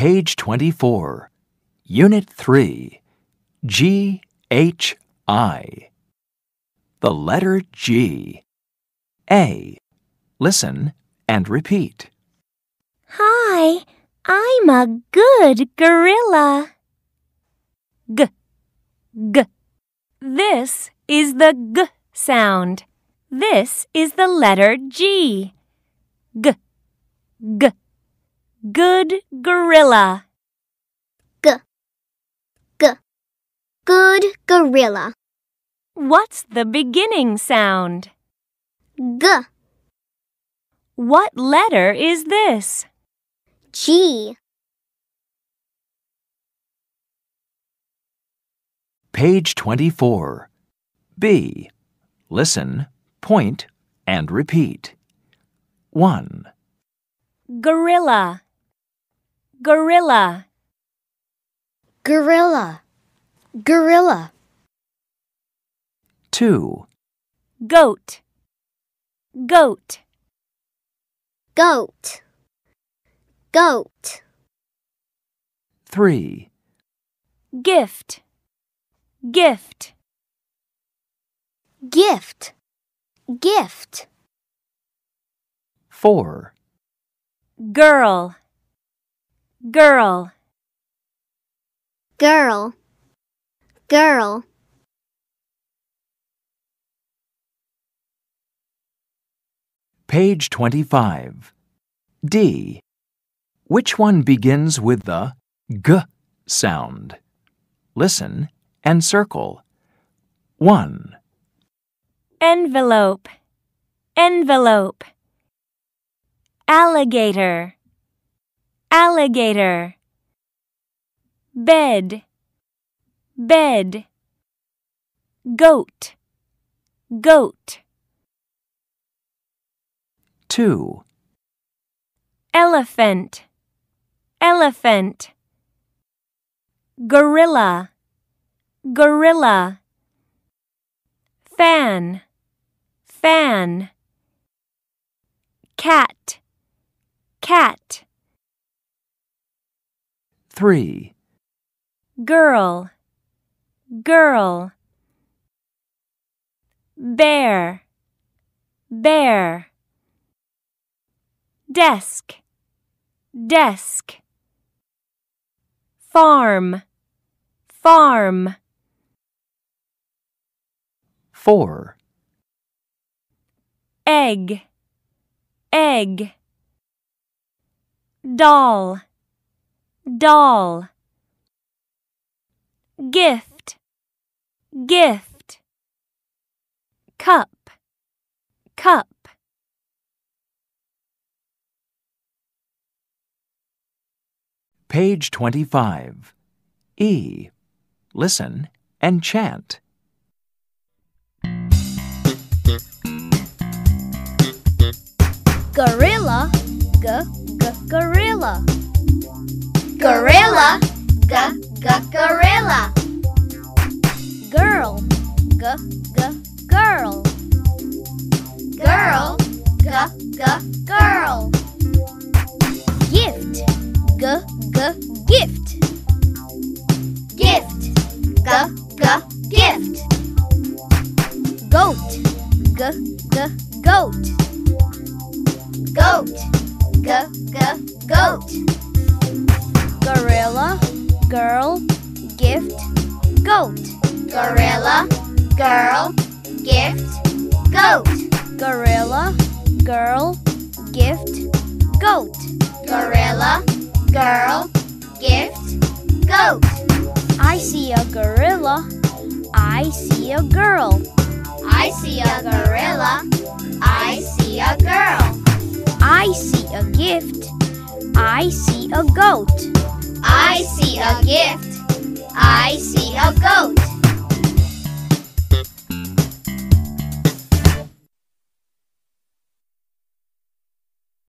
Page 24, Unit 3, G H I. The letter G. A. Listen and repeat. Hi, I'm a good gorilla. G, g. This is the g sound. This is the letter G. G, g. Good gorilla. G. G. Good gorilla. What's the beginning sound? G. What letter is this? G. Page 24. B. Listen, point, and repeat. 1, Gorilla. Gorilla. Gorilla. Gorilla. 2, Goat. Goat. Goat. Goat. 3, Gift. Gift. Gift. Gift. 4, Girl. Girl. Girl. Girl. Page 25. D. Which one begins with the g sound? Listen and circle. 1, Envelope. Envelope. Alligator. Alligator. Bed. Bed. Goat. Goat. 2, Elephant. Elephant. Gorilla. Gorilla. Fan. Fan. Cat. Cat. 3, Girl. Girl. Bear. Bear. Desk. Desk. Farm. Farm. 4, Egg. Egg. Doll. Doll. Gift. Gift. Cup. Cup. Page 25. E. Listen and chant. Gorilla. Gorilla. G. G. Gorilla. Girl. G. G. Girl. Girl. G. G. Girl. Gift. G. G. Gift. Gift. G. G. Gift. Goat. G. G. Goat. Goat. G. G. Goat. Girl. Gift. Goat. Gorilla. Girl. Gift. Goat. Gorilla. Girl. Gift. Goat. Gorilla. Girl. Gift. Goat. I see a gorilla. I see a girl. I see a gorilla. I see a girl. I see a gift. I see a goat. I see a gift. I see a goat.